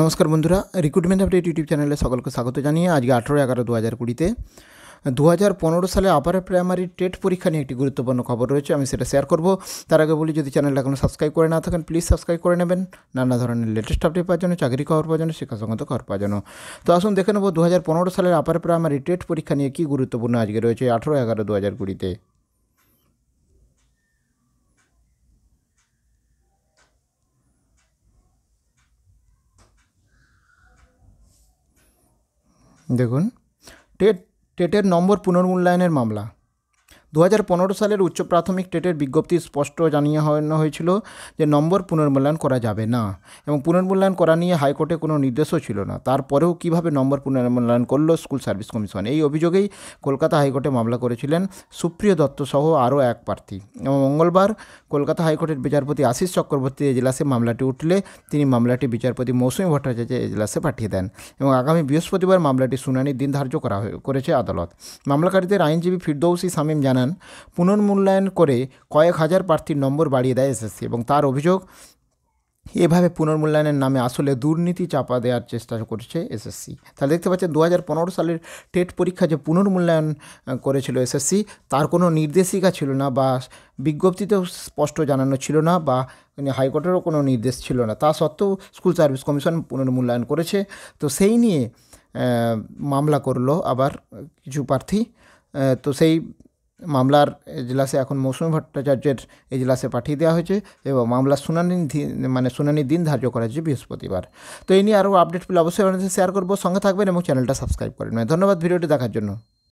নমস্কার বন্ধুরা recruitment update YouTube চ্যানেলে সকলকে স্বাগত জানিয়ে আজকে আঠেরো এগারো দু হাজার কুড়িতে দু হাজার পনেরো সালে আপার প্রাইমারি টেট পরীক্ষা নিয়ে একটি গুরুত্বপূর্ণ খবর রয়েছে, আমি সেটা শেয়ার করব। তার আগে বলি, যদি চ্যানেলটা এখনও সাবস্ক্রাইব করে না থাকেন প্লিজ সাবস্ক্রাইব করে নেবেন। নানা ধরনের লেটেস্ট আপডেট পাওয়ার জন্য, চাকরি খবর পাওয়ার জন্য শিক্ষাসংগত খবর পাওয়ার জন্য। তো আসুন দেখে নেব দু হাজার পনেরো সালের আপার প্রাইমারি টেট পরীক্ষা নিয়ে কী গুরুত্বপূর্ণ আজকে রয়েছে আঠেরো এগারো দু হাজার কুড়িতে। দেখুন টেট টেটের নম্বর পুনর্মূল্যায়নের মামলা। দু হাজার পনেরো সালের উচ্চ প্রাথমিক টেটের বিজ্ঞপ্তি স্পষ্ট জানিয়ে হয়েছিল যে নম্বর পুনর্মূল্যায়ন করা যাবে না এবং পুনর্মূল্যায়ন করা নিয়ে হাইকোর্টে কোনো নির্দেশও ছিল না। তারপরেও কীভাবে নম্বর পুনর্মূল্যায়ন করল স্কুল সার্ভিস কমিশন? এই অভিযোগেই কলকাতা হাইকোর্টে মামলা করেছিলেন সুপ্রিয় দত্ত সহ আরও এক প্রার্থী। এবং মঙ্গলবার কলকাতা হাইকোর্টের বিচারপতি আশিস চক্রবর্তী এজলাসে মামলাটি উঠলে তিনি মামলাটি বিচারপতি মৌসুমী ভট্টাচার্য এজলাসে পাঠিয়ে দেন এবং আগামী বৃহস্পতিবার মামলাটি শুনানির দিন ধার্য করা করেছে আদালত। মামলাকারীদের আইনজীবী ফিরদৌসি সামিম জানান পুনর্মূল্যায়ন করে কয়েক হাজার প্রার্থীর নম্বর বাড়িয়ে দেয় এসএসসি এবং তার অভিযোগ, এভাবে পুনর্মূল্যায়নের নামে আসলে দুর্নীতি চাপা দেওয়ার চেষ্টা করছে এসএসসি। তাহলে দেখতে পাচ্ছেন দু হাজার পনেরো সালের টেট পরীক্ষা যে পুনর্মূল্যায়ন করেছিল এসএসসি, তার কোনো নির্দেশিকা ছিল না বা বিজ্ঞপ্তিতেও স্পষ্ট জানানো ছিল না বা মানে হাইকোর্টেরও কোনো নির্দেশ ছিল না। তা সত্ত্বেও স্কুল সার্ভিস কমিশন পুনর্মূল্যায়ন করেছে। তো সেই নিয়ে মামলা করল আবার কিছু প্রার্থী তো সেই মামলার এজলাসে এখন মৌসুমী ভট্টাচার্যের এজলাসে পাঠিয়ে দেওয়া হয়েছে এবং মামলার শুনানি মানে শুনানির দিন ধার্য করা হয়েছে বৃহস্পতিবার। তো এই নিয়ে আরও আপডেট পেলে অবশ্যই শেয়ার করব। সঙ্গে থাকবেন এবং চ্যানেলটা সাবস্ক্রাইব করে নেবেন। ধন্যবাদ ভিডিওটি দেখার জন্য।